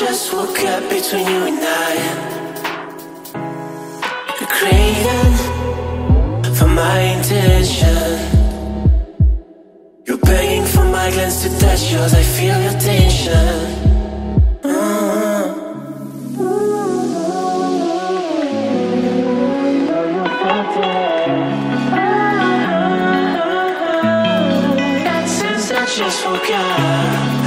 just woke up between you and I. You're craving for my intention. You're begging for my glance to touch yours. I feel your tension. Mm-hmm. Since I just woke up